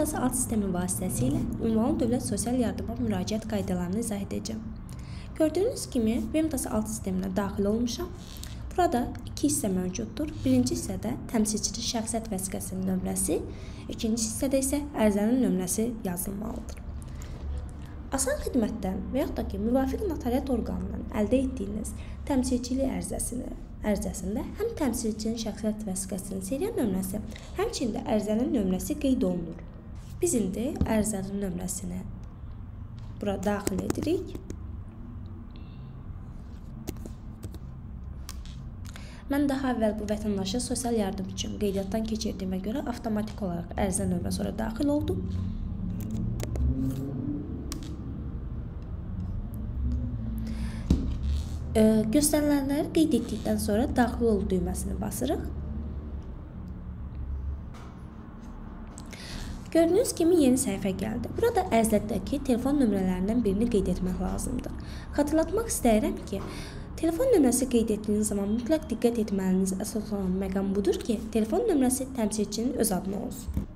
alt sistemi vasitəsilə ünvanlı dövlət sosial yardıma müraciət qaydalarını izah edəcəm. Gördüyünüz kimi Vemtas alt sisteminə daxil olmuşam. Burada iki hissə mövcuddur. Birinci hissədə təmsilçinin şəxsiyyət vəsiqəsinin nömrəsi, ikinci hissədə isə ərizənin nömrəsi yazılmalıdır. Asan xidmətdən və yaxud da ki, müvafiq notariat orqanından əldə etdiyiniz təmsilçilik ərizəsini ərizəsində həm təmsilçinin şəxsiyyət vəsiqəsinin seriya nömrəsi, həmçinin də ərizənin nömrəsi qeyd olunur. Biz indi ərizənin nömrəsini bura daxil edirik. Mən daha əvvəl bu vətəndaşı sosial yardım üçün qeydiyyatdan keçirdiyimə görə avtomatik olaraq ərizə nömrəsi ora daxil oldu. Göstərilənləri qeyd etdikdən sonra daxil ol düyməsini basırıq. Gördüyünüz kimi yeni səhifə gəldi. Burada ərizədəki telefon nömrələrindən birini qeyd etmək lazımdır. Xatırlatmaq istəyirəm ki, telefon nömrəsi qeyd etdiyiniz zaman mütləq diqqət etməliniz əsas olan məqam budur ki, telefon nömrəsi təmsilçinin öz adına olsun.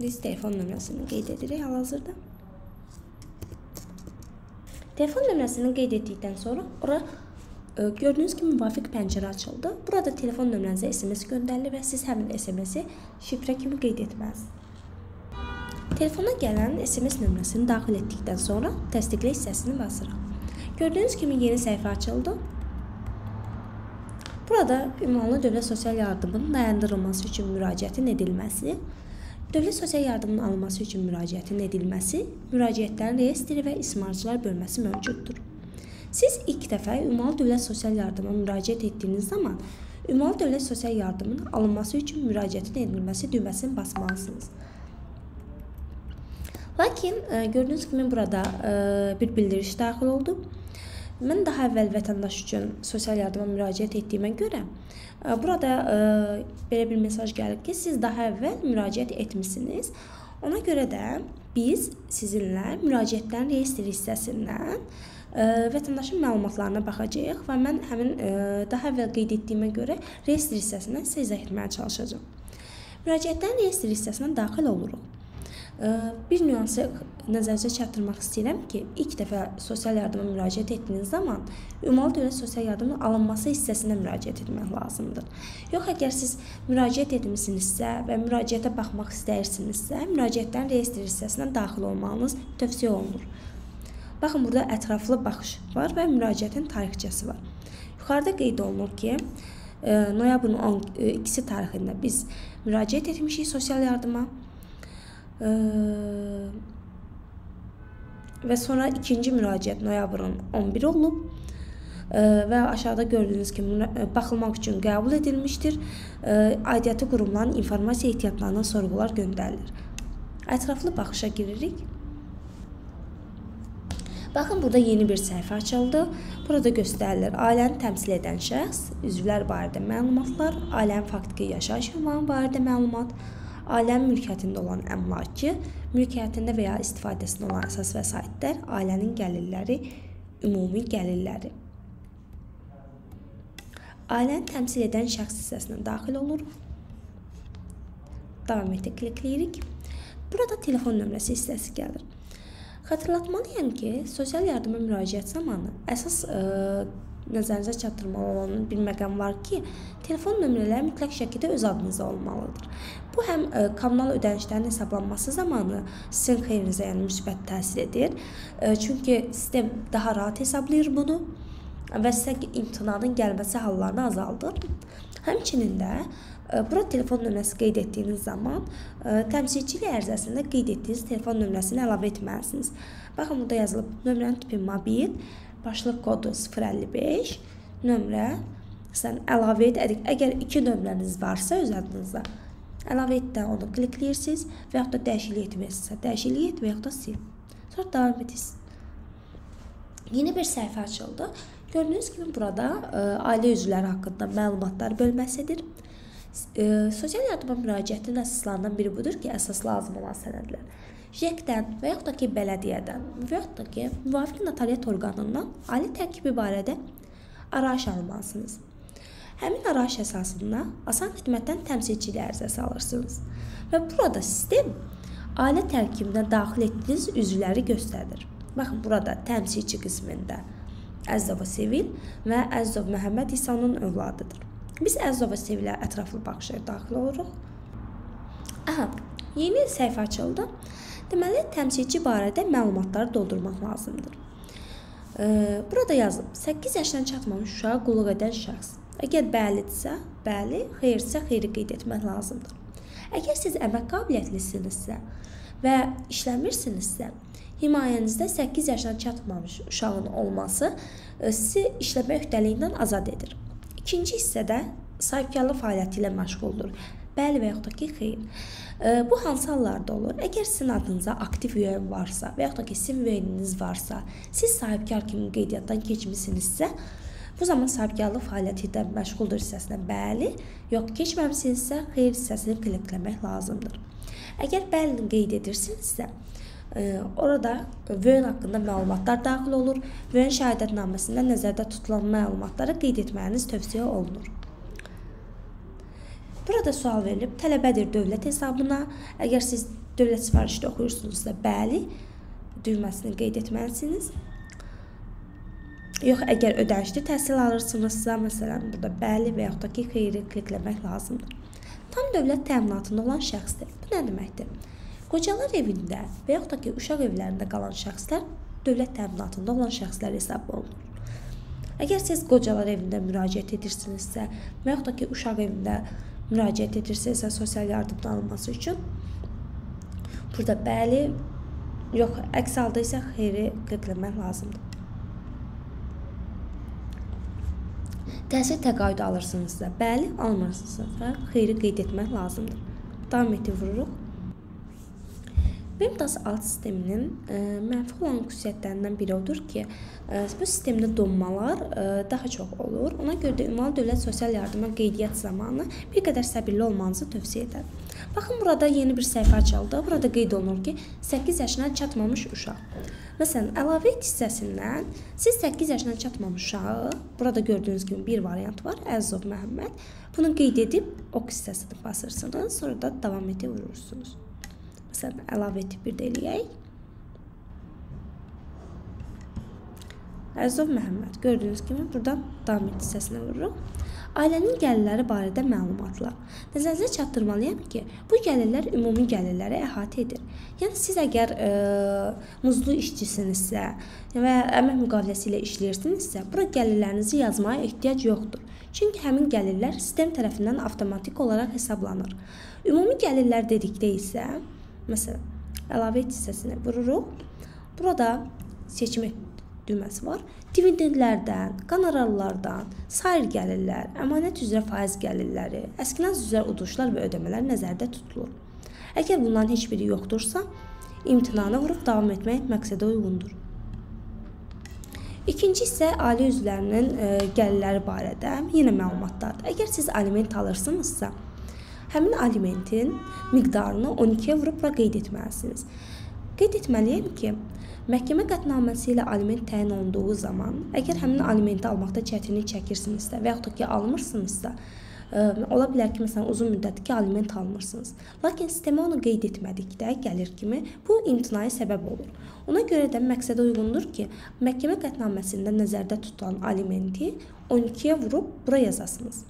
Biz telefon nömrəsini qeyd edirik hal-hazırda. Telefon nömrəsini qeyd etdikdən sonra ora e, Gördüyünüz kimi müvafiq pəncərə açıldı. Burada telefon nömrənizə SMS göndərilir və siz həmin SMS-i şifrə kimi qeyd etməlisiniz. Telefona gələn SMS nömrəsini daxil etdikdən sonra təsdiqlə hissəsini basırıq. Gördüyünüz kimi yeni səhifə açıldı. Burada ünvanlı dövlət sosial yardımının dayandırılması üçün müraciətin edilməsi, dövlət sosial yardımının alınması üçün müraciətin edilməsi, müraciətlərin reyestri və ismarçılar bölməsi mövcuddur. Siz ilk dəfə ünvanlı dövlət sosial yardıma müraciət etdiyiniz zaman ünvanlı dövlət sosial yardımının alınması üçün müraciətin edilməsi düyməsini basmalısınız. Lakin e, gördüyünüz kimi burada e, bir bildiriş daxil oldu. Mən daha əvvəl vətəndaş üçün sosial yardıma müraciət etdiyimə görə e, burada belə bir mesaj gəlir ki, siz daha əvvəl müraciət etmisiniz. Ona görə də biz sizinlə müraciətlərin reyestr hissəsindən ə, vətəndaşın məlumatlarına baxacağıq və mən həmin ə, daha əvvəl qeyd etdiyimə görə reyestr hissəsindən sizə izah etməyə çalışacağam. Müraciətlərin reyestr hissəsinə daxil oluruq. Bir nüansı nəzərinizə çatdırmaq istəyirəm ki, ilk dəfə sosial yardıma müraciət etdiyiniz zaman ümumi dövlət sosial yardımının alınması hissəsinə müraciət etmək lazımdır. Yox, əgər siz müraciət etmisinizsə və müraciətə baxmaq istəyirsinizsə, müraciətlərin reyestr hissəsinə daxil olmağınız tövsiyə olunur. Baxın, burada ətraflı baxış var və müraciətin tarixçəsi var. Yuxarıda qeyd olunur ki, noyabrın 12-si tarixində biz müraciət etmişik sosial yardıma və sonra ikinci müraciət noyabrın 11 olub və aşağıda gördüyünüz kimi baxılmaq üçün qəbul edilmişdir. Aidiyyəti qurumların informasiya ehtiyatlarına sorğular göndərilir. Ətraflı baxışa giririk. Baxın, burada yeni bir səhifə açıldı. Burada göstərilir ailəni təmsil edən şəxs, üzvlər barədə məlumatlar, ailənin faktiki yaşayış ünvanı barədə məlumat, ailənin mülkiyyətində olan əmlakı, mülkiyyətində və ya istifadəsində olan əsas vəsaitlər, ailənin gəlirləri, ümumi gəlirləri. Ailəni təmsil edən şəxs hissəsinə daxil oluruq. Davam etə klikləyirik. Burada telefon nömrəsi hissəsi gəlir. Xatırlatmalıyam ki, sosial yardıma müraciət zamanı əsas ə, nəzərinizə çatdırmalı olan bir məqam var ki, telefon nömrələri mütləq şəkildə öz adınıza olmalıdır. Bu həm ə, e, kommunal ödənişlərin hesablanması zamanı sizin xeyrinizə, yəni müsbət təsir edir. Ə, e, çünki sistem daha rahat hesablayır bunu və sizə imtinanın gəlməsi hallarını azaldır. Həmçinin də e, bura telefon nömrəsi qeyd etdiyiniz zaman təmsilçilik ərizəsində qeyd etdiyiniz telefon nömrəsini əlavə etməlisiniz. Baxın burada yazılıb nömrənin tipi mobil başlıq kodu 055 nömrə sən əlavə et. Əgər iki nömrəniz varsa öz adınıza əlavə etdən onu klikləyirsiniz və yaxud da dəyişiklik etmirsinizsə, dəyişiklik et və yaxud da sil. Sonra davam edirsiniz. Yeni bir səhifə açıldı. Gördüyünüz kimi burada ə, e, ailə üzvləri haqqında məlumatlar bölməsidir. Ə, e, sosial yardıma müraciətinin əsaslarından biri budur ki, əsas lazım olan sənədlər. JEK-dən və yaxud da ki, bələdiyyədən və yaxud da ki, müvafiq notariat orqanından ali tərkibi barədə arayış almalısınız. Həmin arayış əsasında asan xidmətdən təmsilçilik ərizəsi alırsınız. Və burada sistem ailə tərkibinə daxil etdiyiniz üzvləri göstərir. Baxın burada təmsilçi qismində Əzizova Sevil və Əzizov Məhəmməd İsa'nın övladıdır. Biz Əzizova Sevilə ətraflı baxışa daxil oluruq. Aha, yeni səhifə açıldı. Deməli, təmsilçi barədə məlumatları doldurmaq lazımdır. Burada yazıb 8 yaşına çatmamış uşağa qulluq edən şəxs. Əgər bəlidirsə, bəli, xeyirsə, xeyri qeyd etmək lazımdır. Əgər siz əmək qabiliyyətlisinizsə və işləmirsinizsə, himayənizdə 8 yaşına çatmamış uşağın olması sizi işləmə öhdəliyindən azad edir. İkinci hissədə sahibkarlıq fəaliyyəti ilə məşğuldur. Bəli və yaxud da ki, xeyr. Bu hansı hallarda olur? Əgər sizin adınıza aktiv üyə varsa və yaxud da ki, sizin müəyyəniniz varsa, siz sahibkar kimi qeydiyyatdan keçmisinizsə, bu zaman sahibkarlıq fəaliyyəti ilə məşğuldur hissəsinə bəli, yox keçməmisinizsə, xeyr hissəsini klikləmək lazımdır. Əgər bəli qeyd edirsinizsə, orada vəyin haqqında məlumatlar daxil olur. Vəyin şəhadətnaməsində nəzərdə tutulan məlumatları qeyd etməyiniz tövsiyə olunur. Burada sual verilib, tələbədir dövlət hesabına. Əgər siz dövlət sifarişdə oxuyursunuzsa, bəli düyməsini qeyd etməlisiniz. Yox, əgər ödənişli təhsil alırsınızsa, məsələn, burada bəli və yaxud da ki, xeyri klikləmək lazımdır. Tam dövlət təminatında olan şəxsdir. Bu nə deməkdir? Qocalar evində və yaxud da ki, uşaq evlərində qalan şəxslər dövlət təminatında olan şəxslər hesab olunur. Əgər siz qocalar evində müraciət edirsinizsə və yaxud da ki, uşaq evində müraciət edirsinizsə sosial yardımın alınması üçün burada bəli, yox, əks halda isə xeyri qeydləmək lazımdır. Təhsil təqaüdü alırsınızsa, bəli, almırsınızsa, xeyri qeyd etmək lazımdır. Davam etib vururuq. Windows alt sisteminin ə, e, mənfi olan xüsusiyyətlərindən biri odur ki, ə, e, bu sistemdə donmalar ə, e, daha çox olur. Ona görə də Ümumi Dövlət Sosial Yardıma qeydiyyat zamanı bir qədər səbirli olmanızı tövsiyə edərəm. Baxın, burada yeni bir səhifə açıldı. Burada qeyd olunur ki, 8 yaşına çatmamış uşaq. Məsələn, əlavə et hissəsindən siz 8 yaşına çatmamış uşağı, burada gördüyünüz kimi bir variant var, Əzizov Məhəmməd. Bunu qeyd edib ok hissəsini basırsınız, sonra da davam edib vurursunuz. Məsələn, əlavə etib bir də eləyək. Əzov Məhəmməd. Gördüyünüz kimi buradan davam et hissəsinə vururuq. Ailənin gəlirləri barədə məlumatlar. Nəzərinizə çatdırmalıyam ki, bu gəlirlər ümumi gəlirləri əhatə edir. Yəni siz əgər e, muzlu işçisinizsə və əmək müqaviləsi ilə işləyirsinizsə, bura gəlirlərinizi yazmaya ehtiyac yoxdur. Çünki həmin gəlirlər sistem tərəfindən avtomatik olaraq hesablanır. Ümumi gəlirlər dedikdə isə Məsələn, əlavə et hissəsinə vururuq. Burada seçim et düyməsi var. Dividendlərdən, qonorarlardan, sair gəlirlər, əmanət üzrə faiz gəlirləri, əskinas üzrə uduşlar və ödəmələr nəzərdə tutulur. Əgər bunların heç biri yoxdursa, imtinana vurub davam etmək məqsədə uyğundur. İkinci isə ailə üzvlərinin e, gəlirləri barədə yenə məlumatlardır. Əgər siz aliment alırsınızsa, həmin alimentin miqdarını 12-yə vurub bura qeyd etməlisiniz. Qeyd etməliyəm ki, məhkəmə qətnaməsi ilə aliment təyin olunduğu zaman, əgər həmin alimenti almaqda çətinlik çəkirsinizsə və yaxud da ki, almırsınızsa, ə, ola bilər ki, məsələn, uzun müddətdir ki, aliment almırsınız. Lakin sistemə onu qeyd etmədikdə gəlir kimi bu imtinaya səbəb olur. Ona görə də məqsədə uyğundur ki, məhkəmə qətnaməsində nəzərdə tutulan alimenti 12-yə vurub bura yazasınız.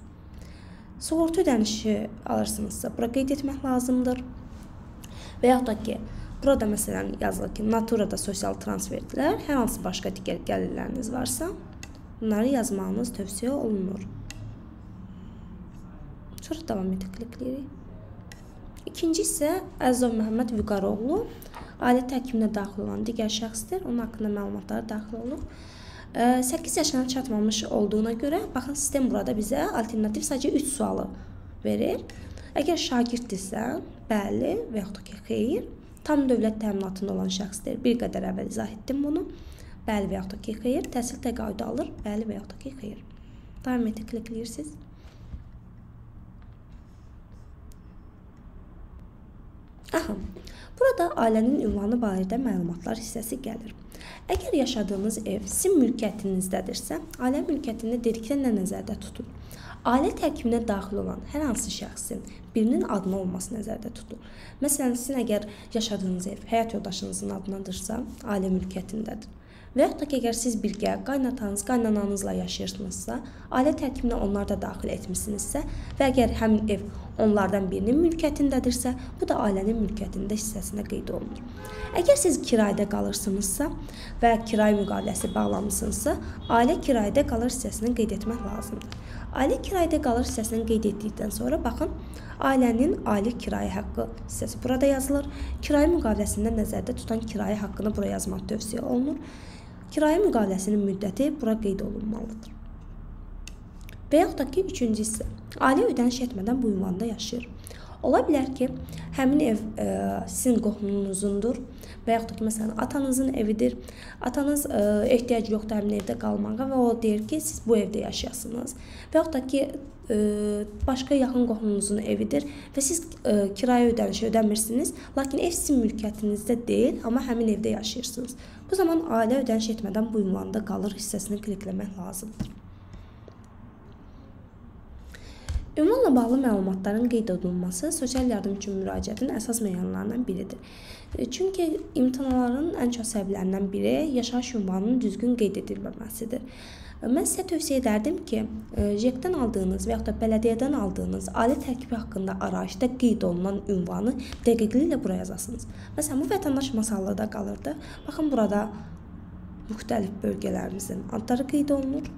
Sığorta ödənişi alırsınızsa, bura qeyd etmək lazımdır. Və yaxud da ki, burada məsələn yazılır ki, naturada sosial transfertlər, hər hansı başqa digər gəlirləriniz varsa, bunları yazmağınız tövsiyə olunur. Sonra davam edək klikləyirik. İkinci isə Əzov Məhəmməd Vüqaroğlu ailə tərkibinə daxil olan digər şəxsdir. Onun haqqında məlumatlar daxil olur. 8 yaşına çatmamış olduğuna görə baxın sistem burada bizə alternativ sadəcə 3 sualı verir. Əgər şagirddirsə, bəli və yaxud ki, xeyr. Tam dövlət təminatında olan şəxsdir. Bir qədər əvvəl izah etdim bunu. Bəli və yaxud ki, xeyr. Təhsil təqaüdü alır. Bəli və yaxud ki, xeyr. Davam etə klikləyirsiniz. Aha. Burada ailənin ünvanı barədə məlumatlar hissəsi gəlir. Əgər yaşadığınız ev sizin mülkiyyətinizdədirsə, ailə mülkiyyətində dedikdə nə nəzərdə tutulur? Ailə tərkibinə daxil olan hər hansı şəxsin birinin adına olması nəzərdə tutulur. Məsələn, sizin əgər yaşadığınız ev həyat yoldaşınızın adınadırsa, ailə mülkiyyətindədir. Və yaxud da ki, əgər siz birgə qaynatanız, qaynananızla yaşayırsınızsa, ailə tərkibinə onlar da daxil etmisinizsə və əgər həmin ev onlardan birinin mülkiyyətindədirsə, bu da ailənin mülkiyyətində hissəsinə qeyd olunur. Əgər siz kirayədə qalırsınızsa və kirayə müqaviləsi bağlamısınızsa, ailə kirayədə qalır hissəsini qeyd etmək lazımdır. Ailə kirayədə qalır hissəsini qeyd etdikdən sonra baxın, ailənin aylık kirayə haqqı hissəsi burada yazılır. Kirayə müqaviləsində nəzərdə tutan kirayə haqqını bura yazmaq tövsiyə olunur. Kirayə müqaviləsinin müddəti bura qeyd olunmalıdır. Və yaxud da ki, üçüncü hissə. Ailə ödəniş etmədən bu ünvanda yaşayır. Ola bilər ki, həmin ev ə, e, sizin qohumunuzundur və yaxud da ki, məsələn, atanızın evidir. Atanız ə, e, ehtiyac yoxdur həmin evdə qalmağa və o deyir ki, siz bu evdə yaşayasınız. Və yaxud da ki, ə, e, başqa yaxın qohumunuzun evidir və siz ə, kirayə ödənişi ödəmirsiniz, lakin ev sizin mülkiyyətinizdə deyil, amma həmin evdə yaşayırsınız. Bu zaman ailə ödəniş etmədən bu ünvanda qalır hissəsini klikləmək lazımdır. Ünvanla bağlı məlumatların qeyd olunması sosial yardım üçün müraciətin əsas meydanlarından biridir. E, çünki imtahanların ən çox səbəblərindən biri yaşayış ünvanının düzgün qeyd edilməməsidir. Mən sizə tövsiyə edərdim ki, JEK-dən aldığınız və yaxud da bələdiyyədən aldığınız ailə tərkibi haqqında arayışda qeyd olunan ünvanı dəqiqliklə bura yazasınız. Məsələn, bu vətəndaş Masallıda qalırdı. Baxın burada müxtəlif bölgələrimizin adları qeyd olunur.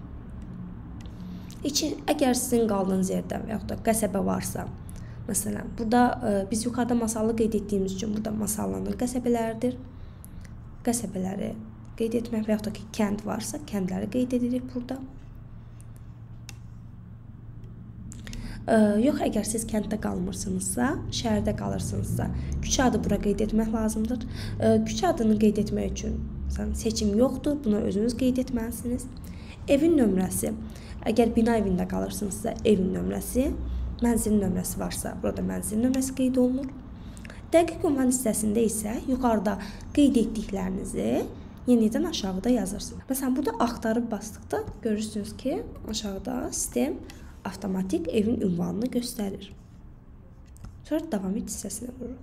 İki, əgər sizin qaldığınız yerdə və yaxud da qəsəbə varsa, məsələn, burada ə, biz yuxarıda Masallı qeyd etdiyimiz üçün burada Masallının qəsəbələridir. Qəsəbələri qeyd etmək və yaxud da ki, kənd varsa, kəndləri qeyd edirik burada. Ə, yox, əgər siz kənddə qalmırsınızsa, şəhərdə qalırsınızsa, küçə adı bura qeyd etmək lazımdır. Ə, küçə adını qeyd etmək üçün məsələn seçim yoxdur, bunu özünüz qeyd etməlisiniz. Evin nömrəsi. Əgər bina evində qalırsınızsa, evin nömrəsi, mənzilin nömrəsi varsa, burada mənzil nömrəsi qeyd olunur. Dəqiq ünvan hissəsində isə yuxarıda qeyd etdiklərinizi yenidən aşağıda yazırsınız. Məsələn, burada axtarıb basdıqda görürsünüz ki, aşağıda sistem avtomatik evin ünvanını göstərir. Sonra davam et hissəsinə vururuq.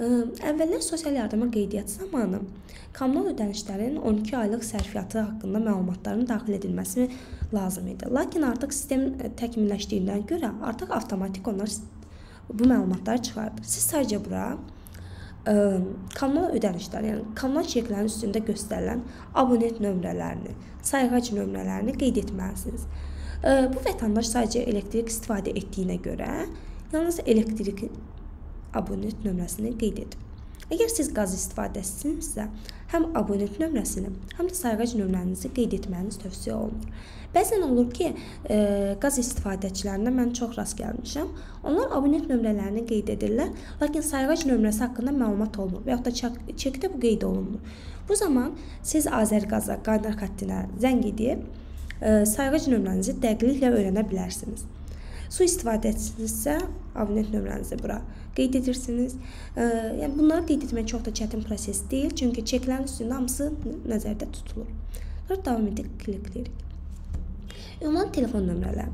Əvvəllər sosial yardıma qeydiyyat zamanı kommunal ödənişlərin 12 aylıq sərfiyyatı haqqında məlumatların daxil edilməsi lazım idi. Lakin artıq sistem təkmilləşdiyindən görə artıq avtomatik onlar bu məlumatları çıxardır. Siz sadəcə bura ə, kommunal ödənişlər, yəni kommunal çeklərin üstündə göstərilən abonent nömrələrini, sayğac nömrələrini qeyd etməlisiniz. Ə, bu vətəndaş sadəcə elektrik istifadə etdiyinə görə yalnız elektrik abonent nömrəsini qeyd edin. Əgər siz qaz istifadəçisinizsə, həm abonent nömrəsini, həm də sayğac nömrənizi qeyd etməyiniz tövsiyə olunur. Bəzən olur ki, e, qaz istifadəçilərinə mən çox rast gəlmişəm. Onlar abonent nömrələrini qeyd edirlər, lakin sayğac nömrəsi haqqında məlumat olmur və yaxud da çekdə bu qeyd olunmur. Bu zaman siz Azərqaza qaynar xəttinə zəng edib e, sayğac nömrənizi dəqiqliklə öyrənə bilərsiniz. Su istifadəçisinizsə abonent nömrənizi bura qeyd edirsiniz. E, yəni bunları qeyd etmək çox da çətin proses deyil, çünki çeklərin üstündə hamısı nəzərdə tutulur. Sonra davam edib klikləyirik. Ünvan telefon nömrələri.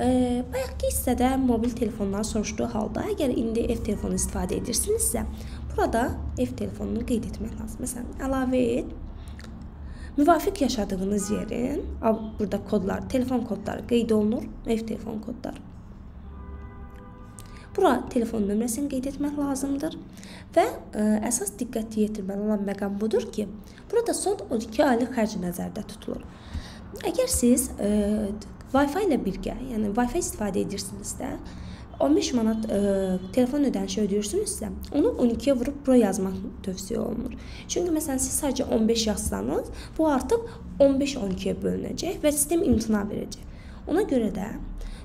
E, bayaqki hissədə mobil telefonları soruşduğu halda, əgər indi ev telefonu istifadə edirsinizsə, burada ev telefonunu qeyd etmək lazımdır. Məsələn, əlavə et. Müvafiq yaşadığınız yerin burada kodlar, telefon kodları qeyd olunur, ev telefon kodları. Bura telefon nömrəsini qeyd etmək lazımdır və ə, e, əsas diqqət yetirməli olan məqam budur ki, burada son 12 aylıq xərc nəzərdə tutulur. Əgər siz ə, e, Wi-Fi ilə birgə, yəni Wi-Fi istifadə edirsinizsə, 15 manat ə, e, telefon ödənişi ödəyirsinizsə, onu 12-yə vurub bura yazmaq tövsiyə olunur. Çünki məsələn siz sadəcə 15 yazsanız, bu artıq 15-12-yə bölünəcək və sistem imtina verəcək. Ona görə də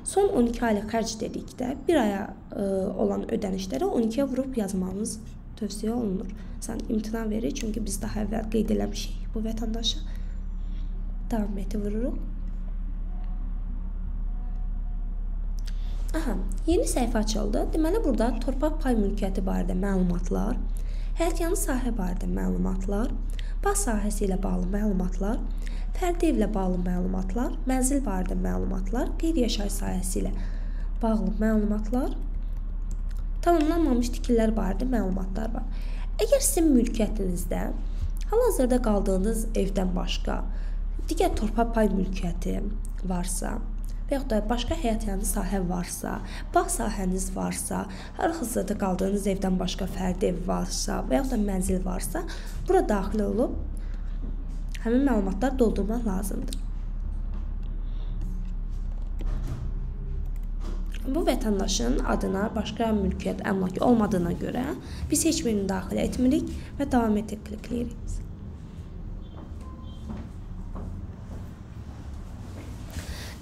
son 12 aylıq xərc dedikdə 1 aya ə, e, olan ödənişləri 12-yə vurub yazmağınız tövsiyə olunur. Sən imtina verir, çünki biz daha əvvəl qeyd eləmişik bu vətəndaşa davam eti vururuq. Aha, yeni səhifə açıldı. Deməli burada torpaq pay mülkiyyəti barədə məlumatlar, həyətyanı sahə barədə məlumatlar, bağ sahəsi ilə bağlı məlumatlar, fərdi evlə bağlı məlumatlar, mənzil barədə məlumatlar, qeyri-yaşayış sahəsi ilə bağlı məlumatlar, tamamlanmamış tikililər barədə məlumatlar var. Əgər sizin mülkiyyətinizdə hal-hazırda qaldığınız evdən başqa digər torpaq pay mülkiyyəti varsa, və yaxud da başqa həyat yanı sahə varsa, bağ sahəniz varsa, hal-hazırda qaldığınız evdən başqa fərdi ev varsa və yaxud da mənzil varsa, bura daxil olub həmin məlumatları doldurmaq lazımdır. Bu vətəndaşın adına başqa mülkiyyət əmlakı olmadığına görə biz heç birini daxil etmirik və davam etə klikləyirik.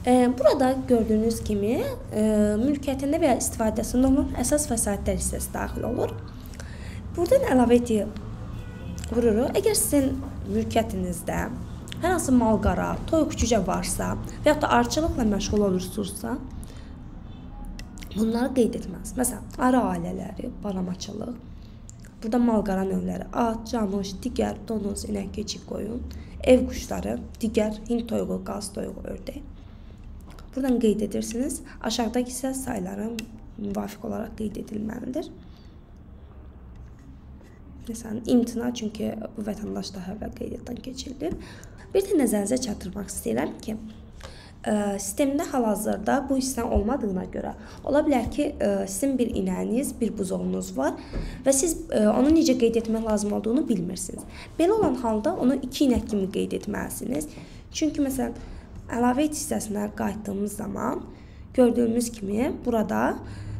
Burada gördüyünüz kimi mülkiyyətində və ya istifadəsində olan əsas vəsaitlər hissəsi daxil olur. Buradan əlavə etdiyi vururuq. Əgər sizin mülkiyyətinizdə hər hansı mal-qara, toyuq-cücə varsa və ya da arıçılıqla məşğul olursunuzsa, bunları qeyd etməz. Məsələn, arı ailələri, baramaçılıq, burada mal-qara növləri, at, camış, digər donuz, inək, keçi, qoyun, ev quşları, digər hind toyuğu, qaz toyuğu, ördək Buradan qeyd edirsiniz. Aşağıdakı isə sayların müvafiq olaraq qeyd edilməlidir. Məsələn, imtina çünki bu vətəndaş daha əvvəl qeydiyyatdan keçirilib. Bir də nəzərinizə çatdırmaq istəyirəm ki, ə, sistemdə hal-hazırda bu hissə olmadığına görə ola bilər ki, ə, sizin bir inəyiniz, bir buzovunuz var və siz ə, onu necə qeyd etmək lazım olduğunu bilmirsiniz. Belə olan halda onu 2 inək kimi qeyd etməlisiniz. Çünki məsələn, Əlavə et hissəsinə qayıtdığımız zaman gördüyümüz kimi burada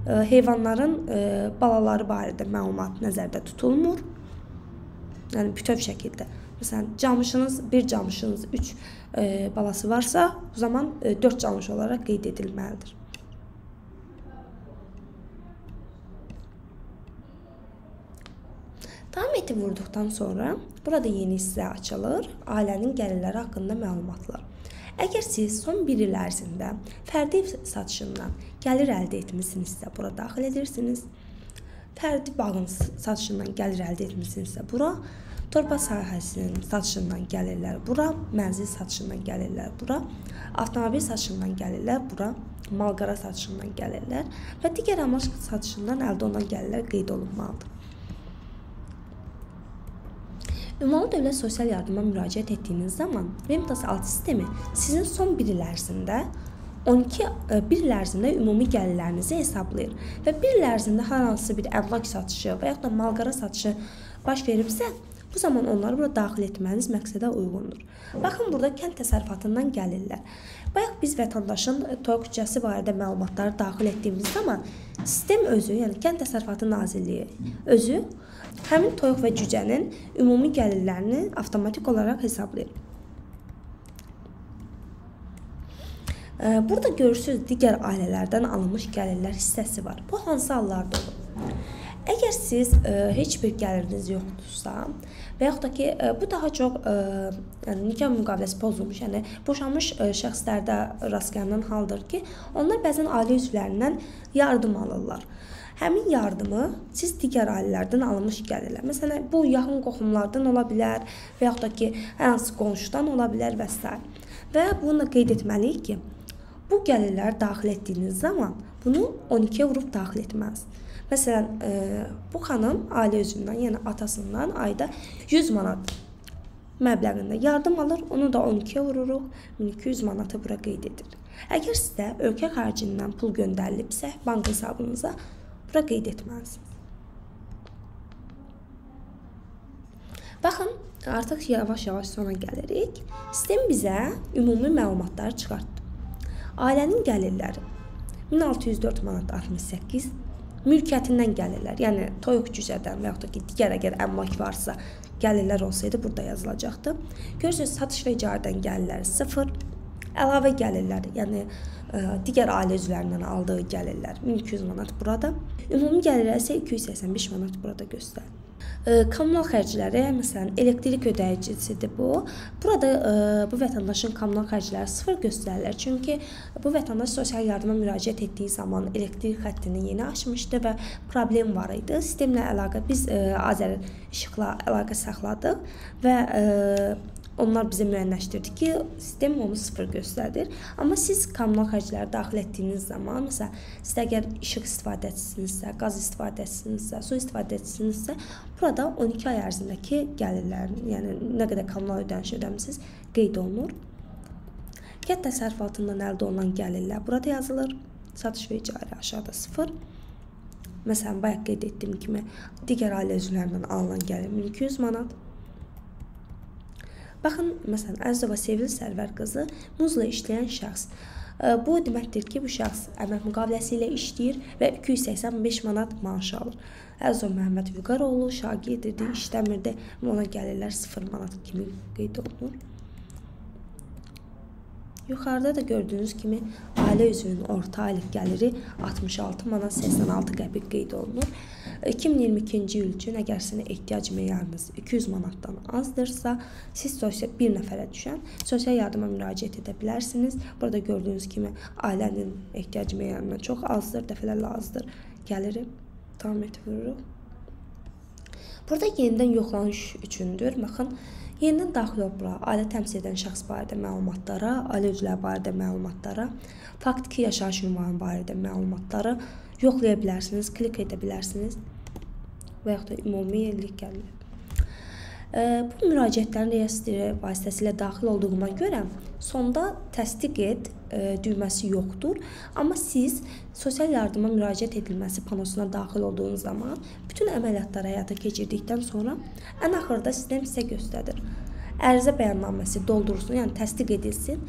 e, heyvanların e, balaları barədə məlumat nəzərdə tutulmur. Yəni bütöv şəkildə. Məsələn, camışınız, bir camışınız 3 e, balası varsa, o zaman 4 camış olaraq qeyd edilməlidir. Davam eti vurduqdan sonra burada yeni hissə açılır. Ailənin gəlirləri haqqında məlumatlar. Əgər siz son 1 il ərzində fərdi satışından gəlir əldə etmisinizsə, bura daxil edirsiniz. Fərdi bağın satışından gəlir əldə etmisinizsə, bura torpaq sahəsinin satışından gəlirlər bura, mənzil satışından gəlirlər bura, avtomobil satışından gəlirlər bura, malqara satışından gəlirlər və digər əmlak satışından əldə olunan gəlirlər qeyd olunmalıdır. Ümumi dövlət sosial yardıma müraciət etdiyiniz zaman Ventas 6 sistemi sizin son 1 il ərzində 12 1 il ərzində ümumi gəlirlərinizi hesablayır və 1 il ərzində hər hansı bir əmlak satışı və yaxud da malqara satışı baş veribsə, bu zaman onları bura daxil etməniz məqsədə uyğundur. Baxın burada kənd təsərrüfatından gəlirlər. Bayaq biz vətəndaşın toyuq cücəsi barədə məlumatları daxil etdiyimiz zaman sistem özü, yəni Kənd Təsərrüfatı Nazirliyi özü həmin toyuq və cücənin ümumi gəlirlərini avtomatik olaraq hesablayır. Burada görürsüz digər ailələrdən alınmış gəlirlər hissəsi var. Bu hansı hallarda olur? Əgər siz ə, heç bir gəliriniz yoxdursa və yaxud da ki, ə, bu daha çox ə, yəni nikah müqaviləsi pozulmuş, yəni boşanmış ə, şəxslərdə rast gəlinən haldır ki, onlar bəzən ailə üzvlərindən yardım alırlar. Həmin yardımı siz digər ailələrdən alınmış gəlirlər. Məsələn, bu yaxın qohumlardan ola bilər və yaxud da ki, hər hansı qonşudan ola bilər və s. Və bunu qeyd etməliyik ki, bu gəlirləri daxil etdiyiniz zaman bunu 12-yə vurub daxil etməlisiniz. Məsələn, e, bu xanım ailə üzvündən, yəni atasından ayda 100 manat məbləğində yardım alır, onu da 12-yə vururuq, 1200 manatı bura qeyd edirik. Əgər sizə ölkə xaricindən pul göndərilibsə, bank hesabınıza Bura qeyd etməlisiniz. Baxın, artıq yavaş-yavaş sona gəlirik. Sistem bizə ümumi məlumatları çıxartdı. Ailənin gəlirləri 1604 manat 68 mülkiyyətindən gəlirlər. Yəni toyuq cücədən və yaxud da ki, digər əgər əmlak varsa, gəlirlər olsaydı burada yazılacaqdı. Görürsüz, satış və icarədən gəlirlər 0, əlavə gəlirlər, yəni ə, digər ailə üzvlərindən aldığı gəlirlər 1200 manat burada. Ümumi gəlirləri isə 285 manat burada göstərilir. Kommunal xərcləri, məsələn, elektrik ödəyicisidir bu. Burada bu vətəndaşın kommunal xərcləri sıfır göstərilir. Çünki bu vətəndaş sosial yardıma müraciət etdiyi zaman elektrik xəttini yeni açmışdı və problem var idi. Sistemlə əlaqə biz Azər İşıqla əlaqə saxladıq və Onlar bizə müəyyənləşdirdi ki, sistem onu sıfır göstərir. Amma siz kommunal xərcləri daxil etdiyiniz zaman, məsələn, siz əgər işıq istifadəçisinizsə, qaz istifadəçisinizsə, su istifadəçisinizsə, burada 12 ay ərzindəki gəlirlərin, yəni nə qədər kommunal ödəniş ödəmisiniz, qeyd olunur. Kənd təsərrüfatından əldə olunan gəlirlər burada yazılır. Satış və icarə aşağıda 0. Məsələn, bayaq qeyd etdiyim kimi digər ailə üzvlərindən alınan gəlir 1200 manat. Baxın, məsələn, Əzizova Sevil Sərvər qızı muzla işləyən şəxs. Bu deməkdir ki, bu şəxs əmək müqaviləsi ilə işləyir və 285 manat maaş alır. Əzizov Məhəmməd Vüqaroğlu şagirdidir, işləmirdi, ona gəlirlər 0 manat kimi qeyd olunur. Yuxarıda da gördüyünüz kimi ailə üzvünün orta aylıq gəliri 66 manat 86 qəpik qeyd olunur. 2022-ci il üçün əgər sizin ehtiyac meyarınız 200 manatdan azdırsa, siz sosial bir nəfərə düşən sosial yardıma müraciət edə bilərsiniz. Burada gördüyünüz kimi ailənin ehtiyac meyarından çox azdır, dəfələrlə azdır gəliri. Davam etib vururuq. Burada yenidən yoxlanış üçündür. Baxın, Yenidən daxil olublar ailə təmsil edən şəxs barədə məlumatlara, ailə üzvləri barədə məlumatlara, faktiki yaşayış ünvanı barədə məlumatları yoxlaya bilərsiniz, klik edə bilərsiniz və yaxud da ümumi yerlik gəlir. Bu müraciətlərin reyestri vasitəsilə daxil olduğuma görə sonda təsdiq et e, düyməsi yoxdur. Amma siz sosial yardıma müraciət edilməsi panosuna daxil olduğunuz zaman bütün əməliyyatları həyata keçirdikdən sonra ən axırda sistem sizə göstərir. Ərizə bəyannaməsi doldurulsun, yəni təsdiq edilsin.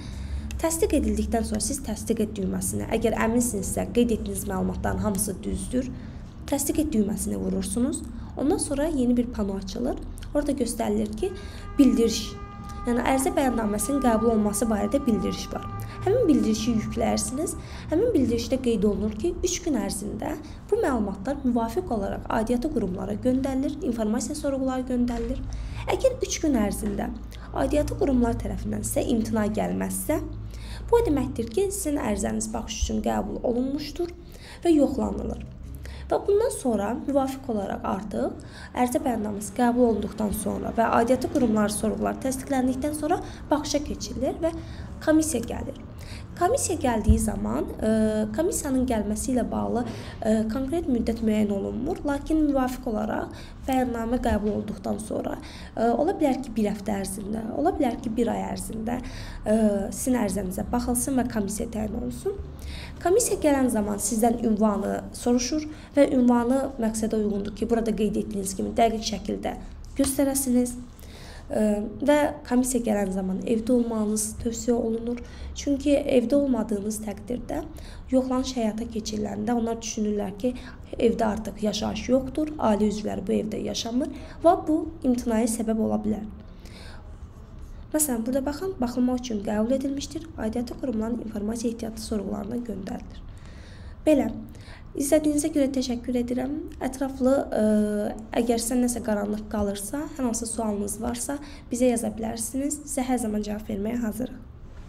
Təsdiq edildikdən sonra siz təsdiq et düyməsinə, əgər əminsinizsə, qeyd etdiyiniz məlumatların hamısı düzdür, təsdiq et düyməsinə vurursunuz. Ondan sonra yeni bir pano açılır. Orada göstərilir ki, bildiriş Yəni ərizə bəyannaməsinin qəbul olunması barədə bildiriş var. Həmin bildirişi yüklərsiniz. Həmin bildirişdə qeyd olunur ki, 3 gün ərzində bu məlumatlar müvafiq olaraq aidiyyatı qurumlara göndərilir, informasiya sorğuları göndərilir. Əgər 3 gün ərzində aidiyyatı qurumlar tərəfindən sizə imtina gəlməzsə, bu deməkdir ki, sizin ərizəniz baxış üçün qəbul olunmuşdur və yoxlanılır. Və bundan sonra müvafiq olaraq artıq ərizə bəyannaməsi qəbul olunduqdan sonra və aidiyyatı qurumları sorğuları təsdiqləndikdən sonra baxışa keçilir və komissiya gəlir. Komissiya gəldiyi zaman e, komissiyanın gəlməsi ilə bağlı e, konkret müddət müəyyən olunmur, lakin müvafiq olaraq bəyannamə qəbul olduqdan sonra e, ola bilər ki, 1 həftə ərzində, ola bilər ki, 1 ay ərzində ə, sizin ərizənizə baxılsın və komissiya təyin olunsun. Komissiya gələn zaman sizdən ünvanı soruşur və ünvanı məqsədə uyğundur ki, burada qeyd etdiyiniz kimi dəqiq şəkildə göstərəsiniz və komissiya gələn zaman evdə olmağınız tövsiyə olunur. Çünki evdə olmadığınız təqdirdə yoxlanış həyata keçiriləndə onlar düşünürlər ki, evdə artıq yaşayış yoxdur, ailə üzvləri bu evdə yaşamır və bu imtinaya səbəb ola bilər. Məsələn, burada baxın, baxılmaq üçün qəbul edilmişdir. Aidiyyatı qurumların informasiya ehtiyatı sorğularına göndərilir. Belə. İzlədiyinizə görə təşəkkür edirəm. Ətraflı ə, e, əgər sizə nəsə qaranlıq qalırsa, hər hansı sualınız varsa, bizə yaza bilərsiniz. Sizə hər zaman cavab verməyə hazırıq.